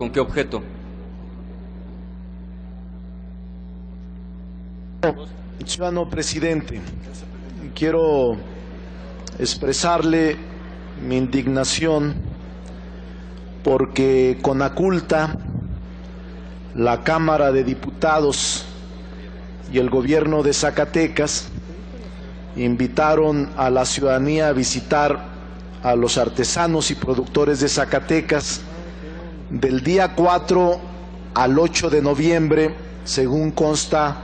¿Con qué objeto? Ciudadano presidente, quiero expresarle mi indignación porque con Aculta, la Cámara de Diputados y el gobierno de Zacatecas invitaron a la ciudadanía a visitar a los artesanos y productores de Zacatecas del día 4 al 8 de noviembre, según consta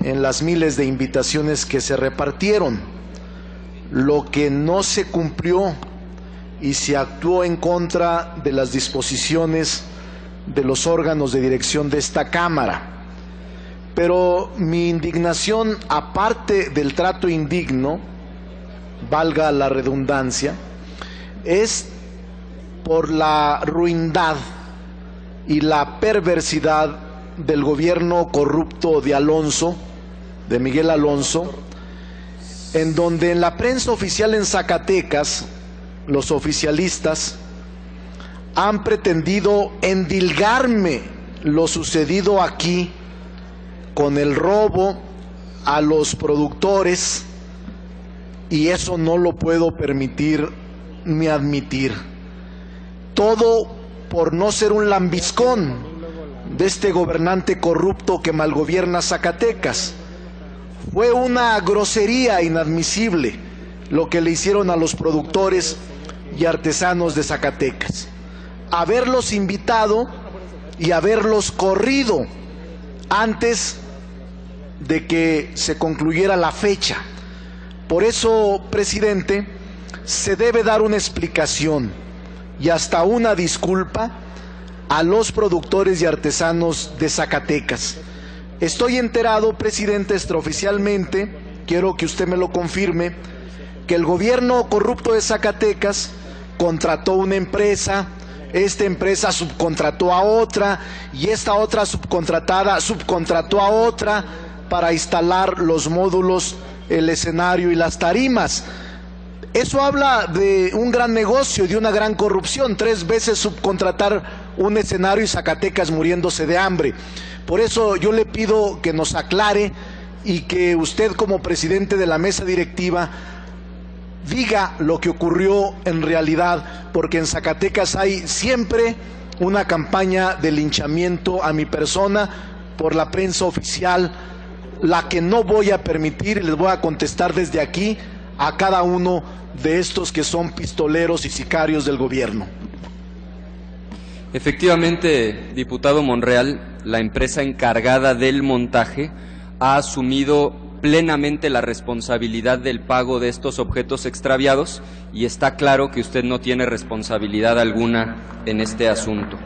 en las miles de invitaciones que se repartieron. Lo que no se cumplió y se actuó en contra de las disposiciones de los órganos de dirección de esta Cámara. Pero mi indignación, aparte del trato indigno, valga la redundancia, es por la ruindad y la perversidad del gobierno corrupto de Alonso, de Miguel Alonso, en donde en la prensa oficial en Zacatecas, los oficialistas han pretendido endilgarme lo sucedido aquí con el robo a los productores y eso no lo puedo permitir ni admitir. Todo por no ser un lambiscón de este gobernante corrupto que malgobierna Zacatecas. Fue una grosería inadmisible lo que le hicieron a los productores y artesanos de Zacatecas. Haberlos invitado y haberlos corrido antes de que se concluyera la fecha. Por eso, presidente, se debe dar una explicación y hasta una disculpa a los productores y artesanos de Zacatecas. Estoy enterado, presidente, extraoficialmente, quiero que usted me lo confirme, que el gobierno corrupto de Zacatecas contrató una empresa, esta empresa subcontrató a otra y esta otra subcontratada subcontrató a otra para instalar los módulos, el escenario y las tarimas. Eso habla de un gran negocio, de una gran corrupción, tres veces subcontratar un escenario y Zacatecas muriéndose de hambre. Por eso yo le pido que nos aclare y que usted como presidente de la mesa directiva diga lo que ocurrió en realidad, porque en Zacatecas hay siempre una campaña de linchamiento a mi persona por la prensa oficial, la que no voy a permitir, y les voy a contestar desde aquí a cada uno de estos que son pistoleros y sicarios del gobierno. Efectivamente, diputado Monreal, la empresa encargada del montaje ha asumido plenamente la responsabilidad del pago de estos objetos extraviados y está claro que usted no tiene responsabilidad alguna en este asunto.